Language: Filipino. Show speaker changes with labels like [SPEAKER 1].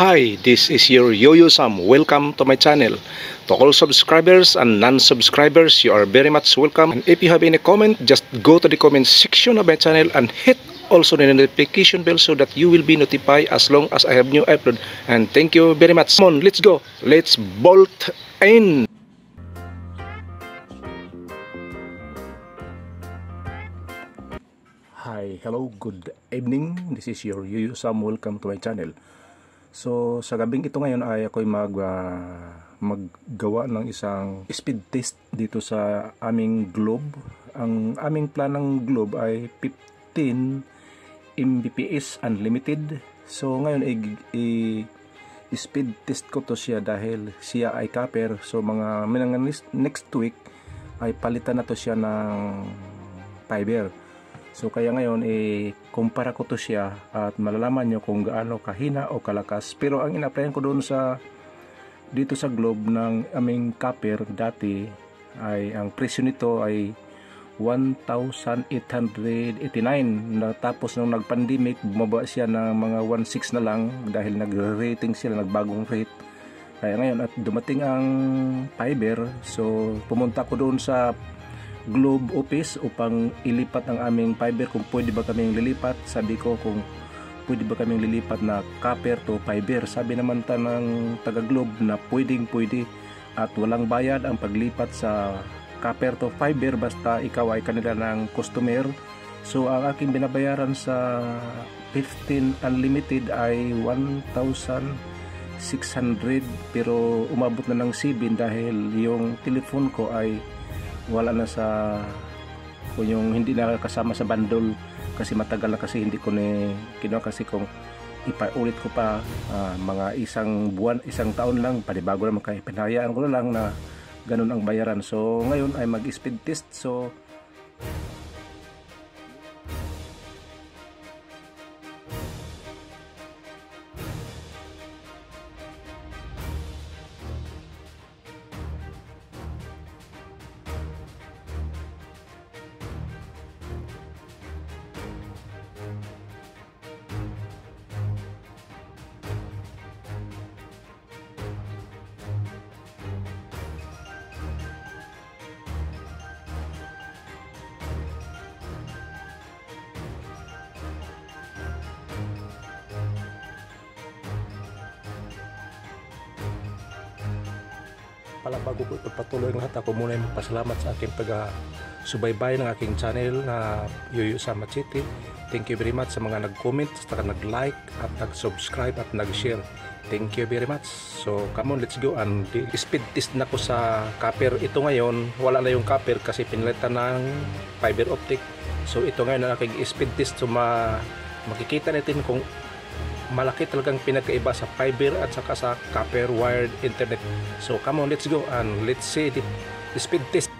[SPEAKER 1] Hi, this is your Yoyo Sam. Welcome to my channel. To all subscribers and non-subscribers, you are very much welcome. And if you have any comment, just go to the comment section of my channel and hit also the notification bell so that you will be notified as long as I have new upload. And thank you very much. Come on, let's go. Let's bolt in. Hi, hello, good evening. This is your Yuyu Sam. Welcome to my channel. So, sa gabing ito ngayon ay ako'y mag, uh, maggawa ng isang speed test dito sa aming globe. Ang aming planang globe ay 15 Mbps unlimited. So, ngayon ay, ay speed test ko to siya dahil siya ay copper. So, mga next week ay palitan na to siya ng fiber. So kaya ngayon eh kumpara ko to siya at malalaman nyo kung gaano kahina o kalakas. Pero ang ina-applyan ko doon sa dito sa globe ng aming copper dati ay ang presyo nito ay 1,889 na tapos nung nag-pandemic bumaba siya ng mga 1,600 na lang dahil nag-rating sila nagbagong rate. Kaya ngayon at dumating ang fiber. So pumunta ko doon sa Globe Office upang ilipat ang aming fiber kung pwede ba kaming lilipat. Sabi ko kung pwede ba kaming lilipat na copper to fiber. Sabi naman ta ng taga Globe na pwedeng pwede at walang bayad ang paglipat sa copper to fiber basta ikaw ay kanila ng customer. So ang aking binabayaran sa 15 unlimited ay 1,600 pero umabot na ng 7 dahil yung telephone ko ay wala na sa kung yung hindi na kasama sa bundle kasi matagal na kasi hindi ko ni kinuha kasi kung ipaulit ko pa uh, mga isang buwan, isang taon lang panibago naman kaya pinahayaan ko na lang na ganun ang bayaran. So ngayon ay mag speed test. So pala bago ko ipagpatuloy ang lahat ako muna yung pasalamat sa aking pag-subaybay ng aking channel na Yuyu Sama City. Thank you very much sa mga nag-comment at nag-like at nag-subscribe at nag-share. Thank you very much. So come on let's go. And speed test na ko sa copper. Ito ngayon wala na yung copper kasi pinalitan ng fiber optic. So ito ngayon ang aking speed test. So ma makikita natin kung malaki talagang pinagkaiba sa fiber at saka sa copper wired internet. So come on, let's go and let's see the, the speed test.